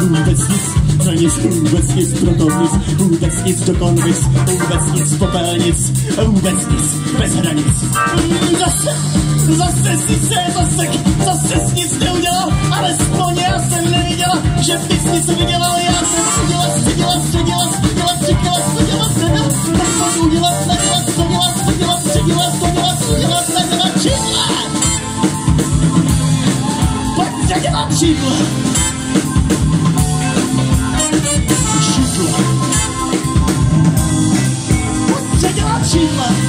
vůbec nic, za nic, vůbec nic, proto nic, vůbec nic do konvic, vůbec nic, popelnic, vůbec nic, bez hranic. Zase, zase se zase, zase si nic neudělal, alespoň já jsem neviděla, že bys nic udělal, já jsem seděla, seděla, seděla, seděla, seděla, seděla, seděla, tak udělal, udělat, seděla, seděla, seděla, seděla, seděla, seděla, seděla, čidla! udělal, dělat čidla! 今晚